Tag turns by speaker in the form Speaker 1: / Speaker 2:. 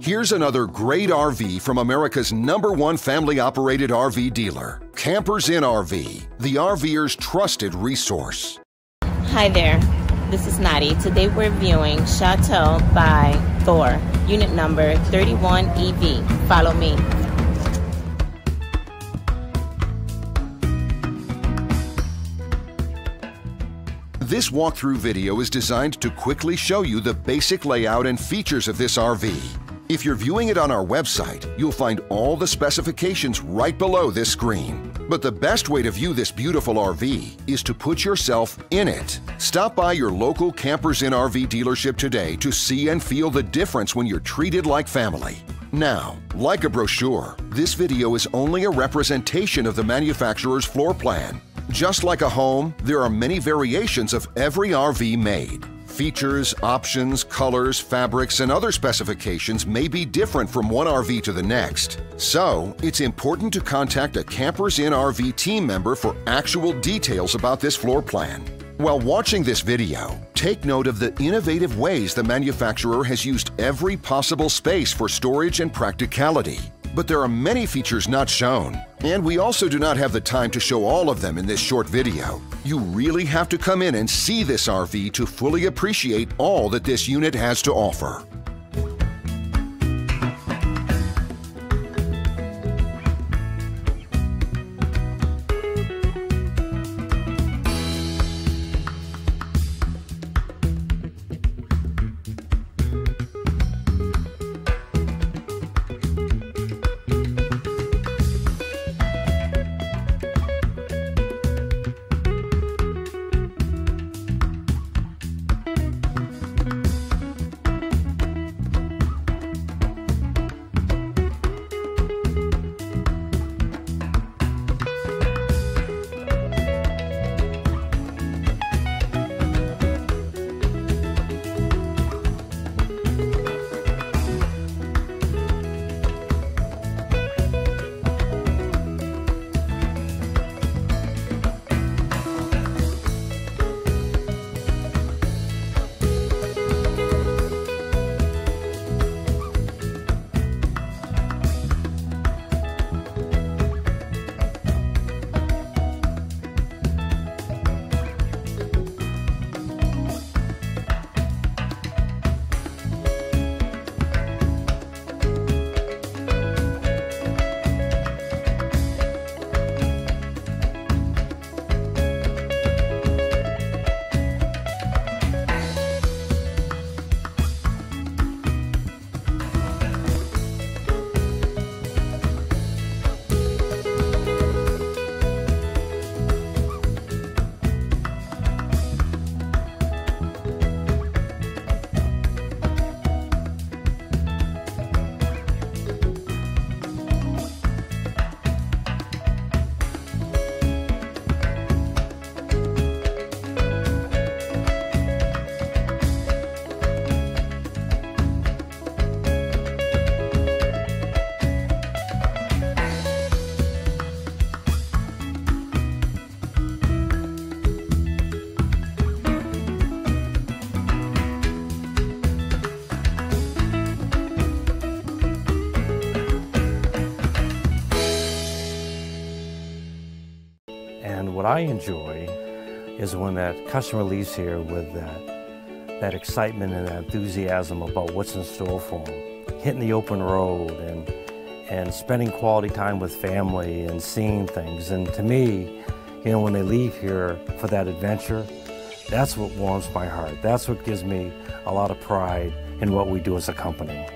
Speaker 1: Here's another great RV from America's number one family operated RV dealer, Campers Inn RV, the RVer's trusted resource.
Speaker 2: Hi there, this is Nadi. Today we're viewing Chateau by Thor, unit number 31EV. Follow me.
Speaker 1: This walkthrough video is designed to quickly show you the basic layout and features of this RV. If you're viewing it on our website, you'll find all the specifications right below this screen. But the best way to view this beautiful RV is to put yourself in it. Stop by your local Campers Inn RV dealership today to see and feel the difference when you're treated like family. Now, like a brochure, this video is only a representation of the manufacturer's floor plan. Just like a home, there are many variations of every RV made. Features, options, colors, fabrics, and other specifications may be different from one RV to the next. So, it's important to contact a Campers Inn RV team member for actual details about this floor plan. While watching this video, take note of the innovative ways the manufacturer has used every possible space for storage and practicality. But there are many features not shown, and we also do not have the time to show all of them in this short video. You really have to come in and see this RV to fully appreciate all that this unit has to offer.
Speaker 3: What I enjoy is when that customer leaves here with that, that excitement and that enthusiasm about what's in store for them. Hitting the open road and, and spending quality time with family and seeing things. And to me, you know, when they leave here for that adventure, that's what warms my heart. That's what gives me a lot of pride in what we do as a company.